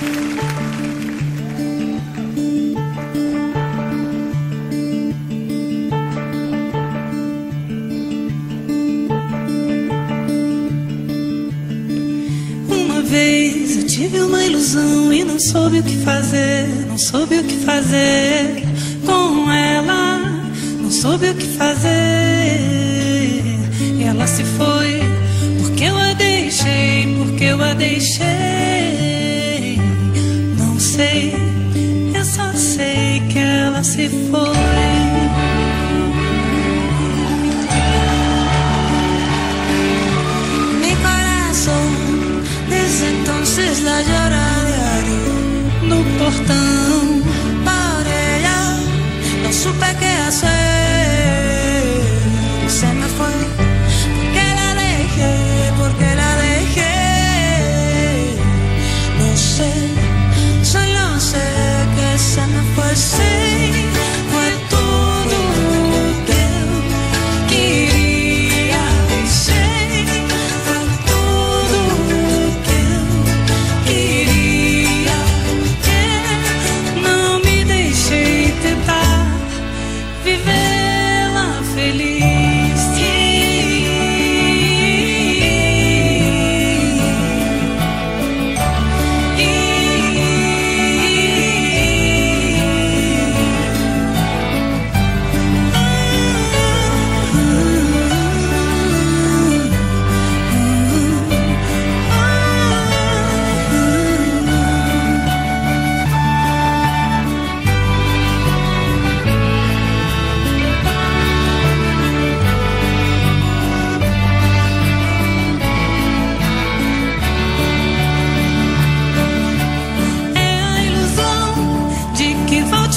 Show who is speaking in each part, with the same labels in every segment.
Speaker 1: Uma vez eu tive uma ilusão e não soube o que fazer, não soube o que fazer com ela, não soube o que fazer. E ela se foi, porque eu a deixei, porque eu a deixei. Sei, eu só sei que ela se foi.
Speaker 2: Mi corazón desde entonces la llora a diario.
Speaker 1: No portão,
Speaker 2: Por ella no supe qué hacer.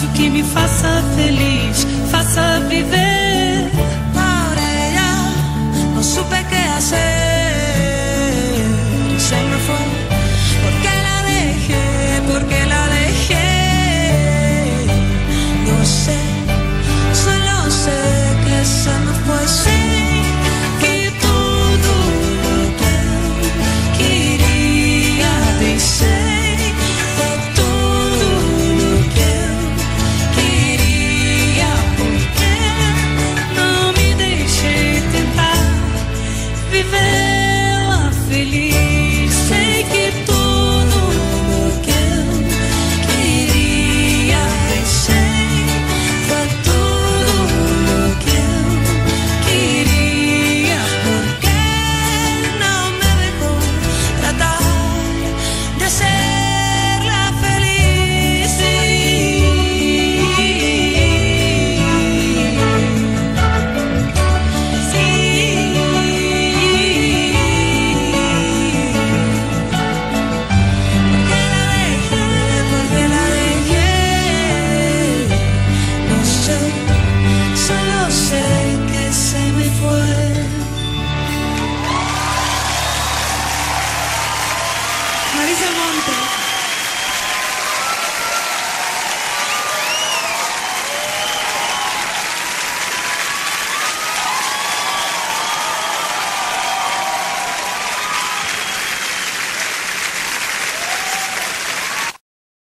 Speaker 1: O que me faça feliz, faça viver